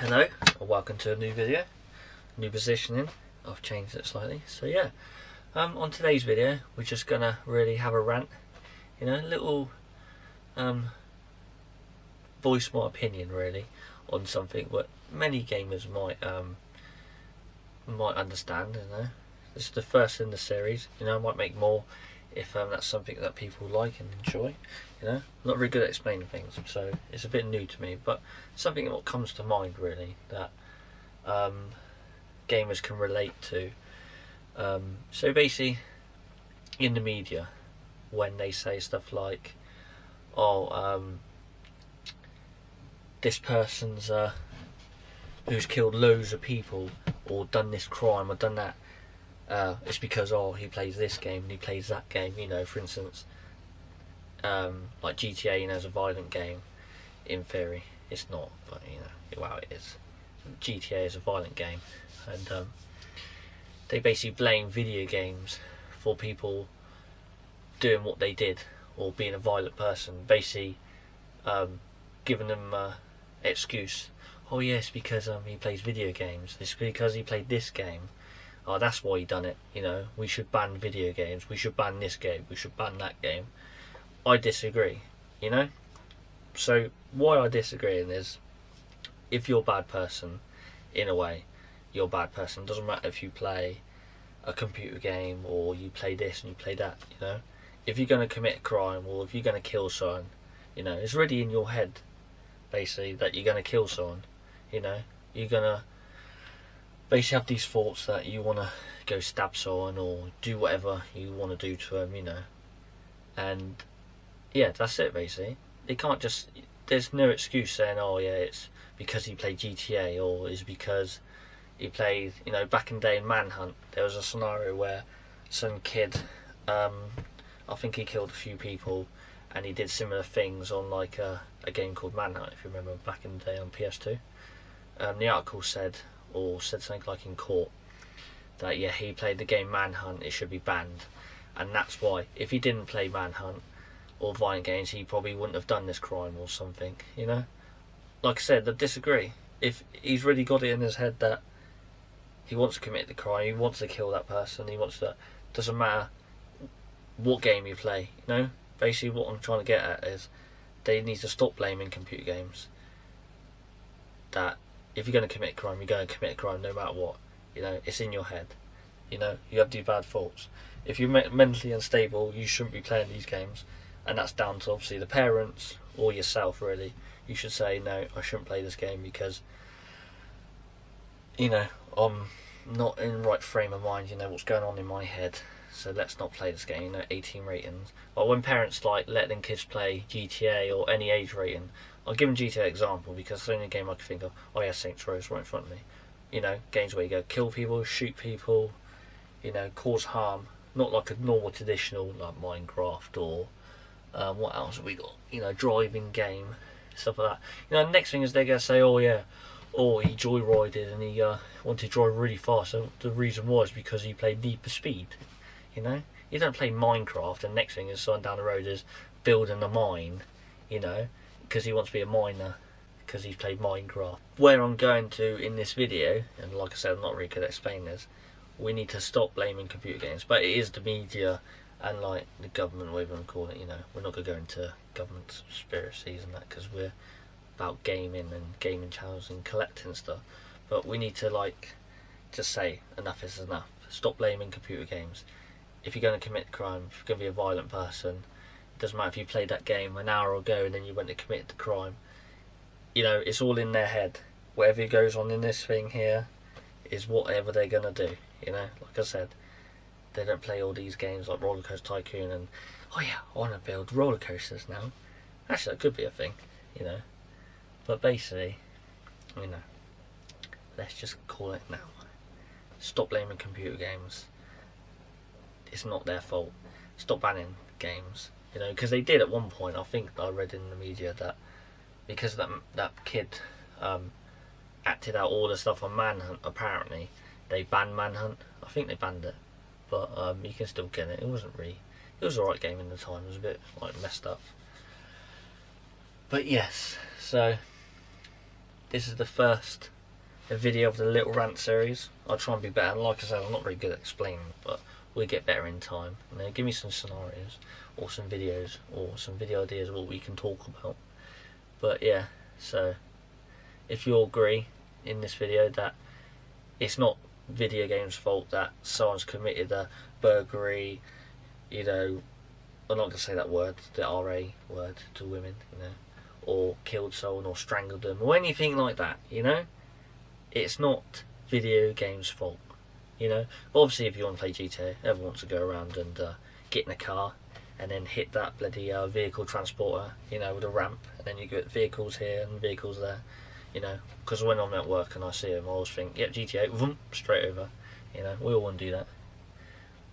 Hello, and welcome to a new video, new positioning. I've changed it slightly. So yeah, um, on today's video, we're just gonna really have a rant, you know, a little um, voice my opinion really on something what many gamers might um, might understand. You know, this is the first in the series. You know, I might make more if um, that's something that people like and enjoy. You know, not very good at explaining things, so it's a bit new to me, but something that comes to mind really that um, gamers can relate to. Um, so basically, in the media, when they say stuff like, "Oh, um, this person's uh, who's killed loads of people or done this crime or done that," uh, it's because oh he plays this game and he plays that game. You know, for instance, um, like GTA, you know, is a violent game. In theory, it's not, but you know, wow, it is. GTA is a violent game, and um, they basically blame video games for people doing what they did or being a violent person. Basically, um, giving them uh, excuse. Oh yes, because um, he plays video games. It's because he played this game. Oh, that's why he done it. You know, we should ban video games. We should ban this game. We should ban that game. I disagree. You know. So why I disagree is, if you're a bad person, in a way, you're a bad person. it Doesn't matter if you play a computer game or you play this and you play that. You know, if you're going to commit a crime or if you're going to kill someone, you know, it's already in your head, basically, that you're going to kill someone. You know, you're going to basically have these thoughts that you want to go stab someone or do whatever you want to do to them. You know, and yeah, that's it basically. They can't just. There's no excuse saying, "Oh yeah, it's because he played GTA," or is because he played. You know, back in the day in Manhunt, there was a scenario where some kid, um, I think he killed a few people, and he did similar things on like a, a game called Manhunt. If you remember back in the day on PS2, um, the article said, or said something like in court, that yeah, he played the game Manhunt. It should be banned, and that's why. If he didn't play Manhunt or violent games, he probably wouldn't have done this crime or something, you know? Like I said, I disagree. If he's really got it in his head that he wants to commit the crime, he wants to kill that person, he wants to. Doesn't matter what game you play, you know? Basically, what I'm trying to get at is they need to stop blaming computer games. That if you're going to commit a crime, you're going to commit a crime no matter what. You know, it's in your head. You know, you have these bad thoughts. If you're me- mentally unstable, you shouldn't be playing these games and that's down to obviously the parents or yourself really you should say no i shouldn't play this game because you know i'm not in the right frame of mind you know what's going on in my head so let's not play this game you know 18 ratings but when parents like letting kids play gta or any age rating i'll give him gta example because it's the only game i can think of oh yeah saints row right in front of me you know games where you go kill people shoot people you know cause harm not like a normal traditional like minecraft or um, what else have we got? You know, driving game, stuff like that. You know, next thing is they're gonna say, oh yeah, oh he joyrided and he uh, wanted to drive really fast. The reason was because he played Need for Speed. You know, you don't play Minecraft and next thing is someone down the road is building a mine. You know, because he wants to be a miner because he's played Minecraft. Where I'm going to in this video, and like I said, I'm not really good at explaining this. We need to stop blaming computer games, but it is the media and like the government, whatever you call it, you know, we're not going to go into government conspiracies and that because we're about gaming and gaming channels and collecting stuff. But we need to like just say enough is enough. Stop blaming computer games. If you're going to commit crime, if you're going to be a violent person, doesn't matter if you played that game an hour ago and then you went to commit the crime. You know, it's all in their head. Whatever goes on in this thing here is whatever they're going to do. You know, like I said, they don't play all these games like Roller Coaster Tycoon and oh yeah, I want to build roller coasters now. Actually, that could be a thing, you know. But basically, you know, let's just call it now. Stop blaming computer games. It's not their fault. Stop banning games, you know, because they did at one point. I think I read in the media that because that that kid um, acted out all the stuff on Manhunt, apparently they banned Manhunt. I think they banned it but um, you can still get it. It wasn't really, it was alright game in the time. It was a bit like messed up, but yes. So this is the first video of the little rant series. I'll try and be better. Like I said, I'm not very good at explaining, but we'll get better in time. You know, give me some scenarios or some videos or some video ideas of what we can talk about. But yeah, so if you agree in this video that it's not video games' fault that someone's committed a burglary, you know, I'm not going to say that word, the RA word to women, you know, or killed someone or strangled them or anything like that, you know, it's not video games' fault, you know. But obviously, if you want to play GTA, everyone wants to go around and uh, get in a car and then hit that bloody uh, vehicle transporter, you know, with a ramp, and then you get vehicles here and vehicles there, you know. Because when I'm at work and I see them, I always think, yep, GTA, vroom, straight over, you know. We all want to do that.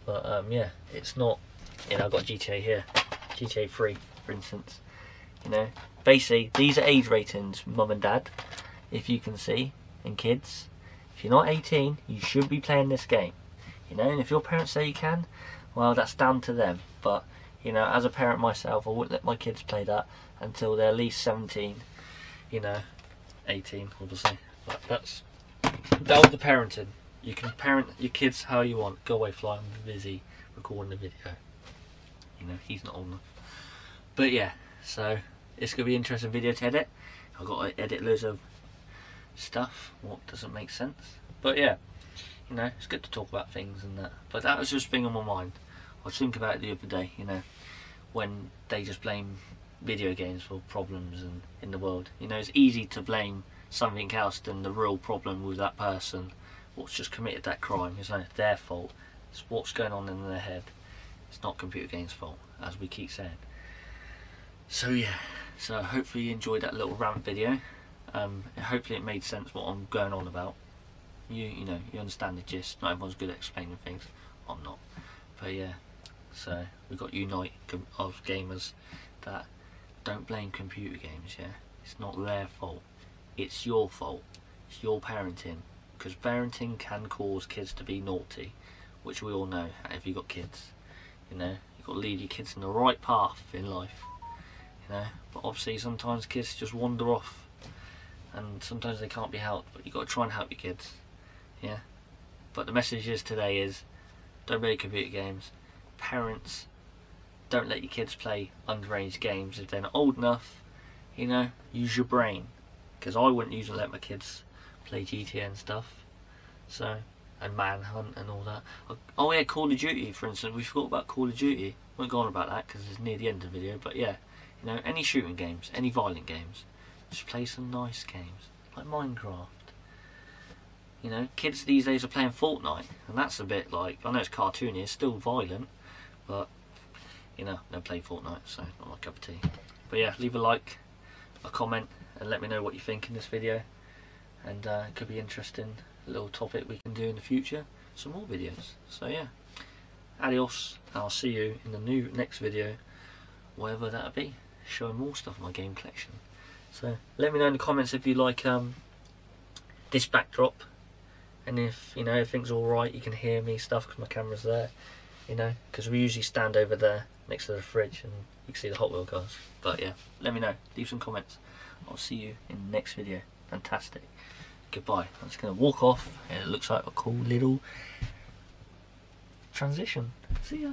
But um, yeah, it's not. You know, I've got GTA here, GTA 3, for instance. You know, basically these are age ratings, mum and dad, if you can see, and kids. If you're not 18, you should be playing this game. You know, and if your parents say you can, well, that's down to them. But you know, as a parent myself, I wouldn't let my kids play that until they're at least 17. You know, 18, obviously. But that's that was the parenting. You can parent your kids how you want. Go away, fly, I'm busy recording the video. You know, he's not old enough. But yeah, so it's gonna be an interesting video to edit. I've got to edit loads of stuff. What doesn't make sense? But yeah, you know, it's good to talk about things and that. But that was just thing on my mind. I was thinking about it the other day. You know, when they just blame video games for problems and in the world. You know, it's easy to blame something else than the real problem with that person what's just committed that crime. It's not their fault. It's what's going on in their head. It's not computer games' fault, as we keep saying. So yeah, so hopefully you enjoyed that little rant video. Um, hopefully it made sense what I'm going on about. You you know you understand the gist. Not everyone's good at explaining things. I'm not. But yeah, so we've got unite of gamers that don't blame computer games. Yeah, it's not their fault. It's your fault. It's your parenting because parenting can cause kids to be naughty, which we all know if you've got kids. You know, you've got to lead your kids in the right path in life. You know, but obviously sometimes kids just wander off, and sometimes they can't be helped. But you've got to try and help your kids. Yeah. But the message is today is, don't play computer games. Parents, don't let your kids play underage games if they're not old enough. You know, use your brain. Because I wouldn't usually let my kids play GTA and stuff. So, and Manhunt and all that. Oh, oh yeah, Call of Duty, for instance. We forgot about Call of Duty. We won't go on about that because it's near the end of the video. But yeah, you know, any shooting games, any violent games, just play some nice games like Minecraft. You know, kids these days are playing Fortnite, and that's a bit like I know it's cartoony, it's still violent, but you know, they play Fortnite, so not my cup of tea. But yeah, leave a like, a comment, and let me know what you think in this video and uh, it could be interesting little topic we can do in the future some more videos so yeah adios I'll see you in the new next video whatever that'll be showing more stuff in my game collection so let me know in the comments if you like um, this backdrop. And if you know everything's alright you can hear me stuff because my camera's there you know because we usually stand over there next to the fridge and you can see the Hot Wheel cars but yeah let me know. Leave some comments. I'll see you in the next video. Fantastic. Goodbye. I'm just going to walk off. And it looks like a cool little transition. See ya.